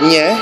Nie.